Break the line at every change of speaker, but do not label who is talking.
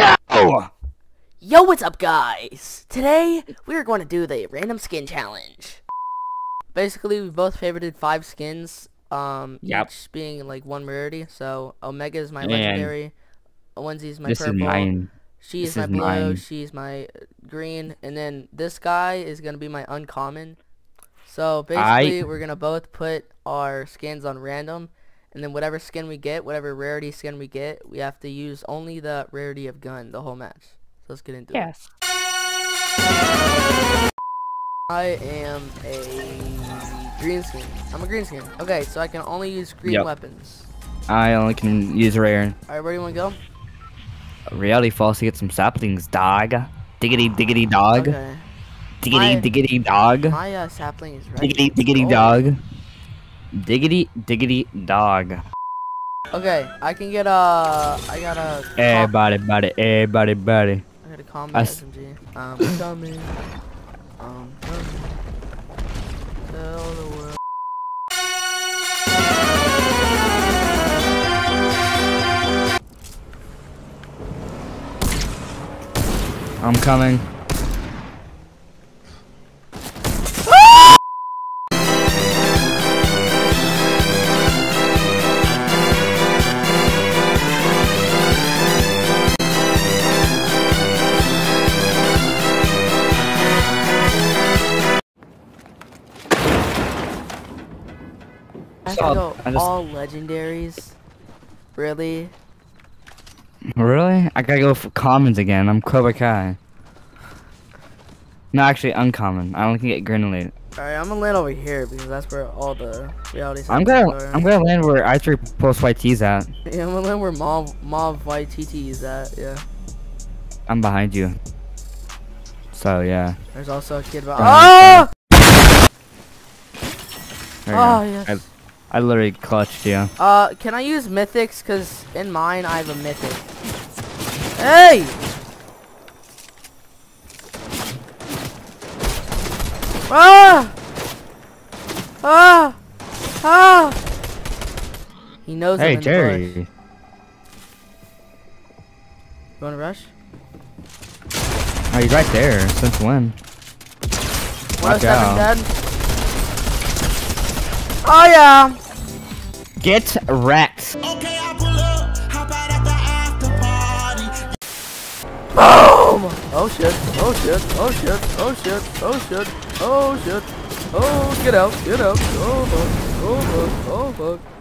Yo!
Yo, what's up, guys? Today, we are going to do the random skin challenge. Basically, we both favorited five skins, um,
Yep.
each being like one rarity. So, Omega is my
And
legendary, Onesie is my
This
purple,
is mine.
she is
this
my
is
blue,
mine.
she's my green, and then this guy is going to be my uncommon. So, basically, we're going to both put our skins on random, and then whatever skin we get, whatever rarity skin we get, we have to use only the rarity of gun the whole match. So, let's get into it.
Yes.
I am a green skin. I'm a green skin. Okay, so I can only use green
Yep.
weapons.
I only can use rare.
Alright, where do you want to go?
Reality falls to get some saplings, dog. Diggity diggity dog.
Okay.
Diggity
My-
diggity dog.
My uh, sapling is ready.
Diggity diggity
Oh.
dog. Diggity diggity dog.
Okay, I can get a. I got a.
Everybody, buddy, everybody, buddy.
I got a combat
I
SMG. I'm um, coming. I'm coming. Tell the world.
I'm coming.
I have to go
I just-
all legendaries. Really?
Really? I gotta go for commons again. I'm Cobra Kai. No, actually, uncommon. I only can get grenade.
Alright, I'm gonna land over here because that's where all the reality
I'm gonna,
are.
I'm gonna land where I three post YT's at.
Yeah, I'm gonna land where Mauve, Mauve YTT is at, yeah.
I'm behind you. So yeah.
There's also a kid behind. Oh!
There
Oh,
go.
yes.
I, I literally clutched you.
Uh, can I use mythics? Cause in mine I have a mythic. Hey! Ah! Ah! Ah! He knows I'm
Hey
in the bush.
Jerry.
You wanna rush?
Oh, he's right there. Since when? Watch
107
out.
dead. Oh yeah!
Get wrecked.
Okay, I pull up, hop out at the after party.
Boom! Oh shit, oh shit, oh shit, oh shit, oh shit, oh shit. Oh, get out, get out. Oh fuck, oh fuck, oh fuck.